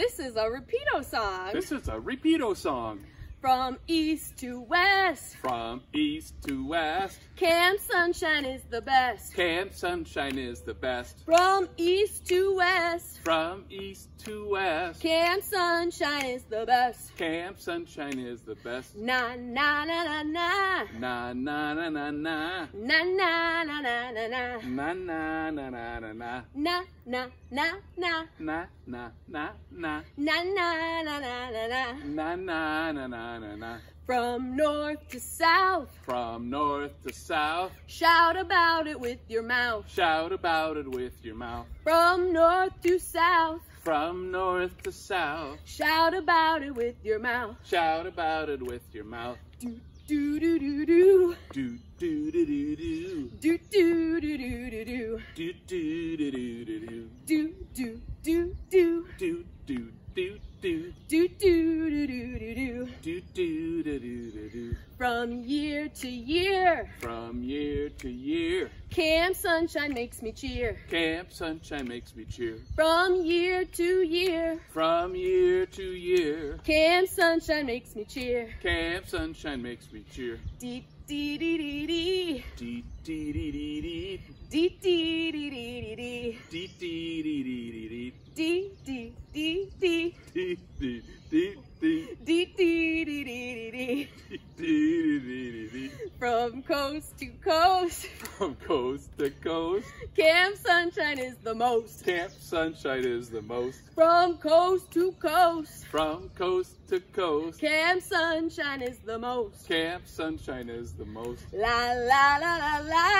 This is a repeato song. This is a repeato song. From east to west. From east to west. Camp Sunshine is the best. Camp Sunshine is the best. From east to west. From east to west. Camp Sunshine is the best. Camp Sunshine is the best. Na na na na na. Na na na na na. Na na na na na na. Na na na na na na. Na na na na. Na na na na. Na na na na na na. Na na na na na na. From north to south. From north to south. Shout about it with your mouth. Shout about it with your mouth. From north to south. From north to south. Shout about it with your mouth. Shout about it with your mouth. Do do do do do. Do do do do do. Do do do do do do. Do do do do do do. Do do do do. Do do do From year to year. From year to year. Camp Sunshine makes me cheer. Camp Sunshine makes me cheer. From year to year. From year to year. Camp Sunshine makes me cheer. Camp Sunshine makes me cheer. Dee dee dee dee dee. Dee dee dee dee dee. Dee dee dee dee dee coast to coast. From coast to coast. Camp Sunshine is the most. Camp Sunshine is the most. From coast to coast. From coast to coast. Camp Sunshine is the most. Camp Sunshine is the most. La la la la la.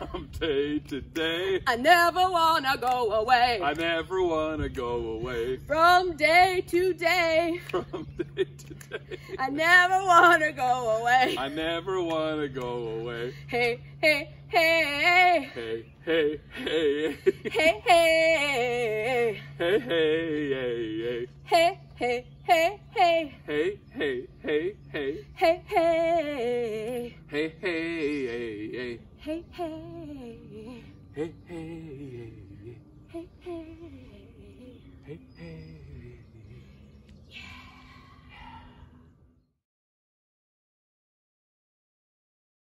From day to day. I never wanna go away. I never wanna go away. From day to day. From day to day. I never wanna go away. I never wanna go away. Hey, hey, hey. Hey, hey, hey. Hey, hey. Hey, hey, hey, Hey, hey, hey, hey. hey. Hey, hey, hey, hey. Hey, hey. Hey, hey, hey, hey. Hey, hey. Hey, hey, hey, Hey, hey. hey, hey.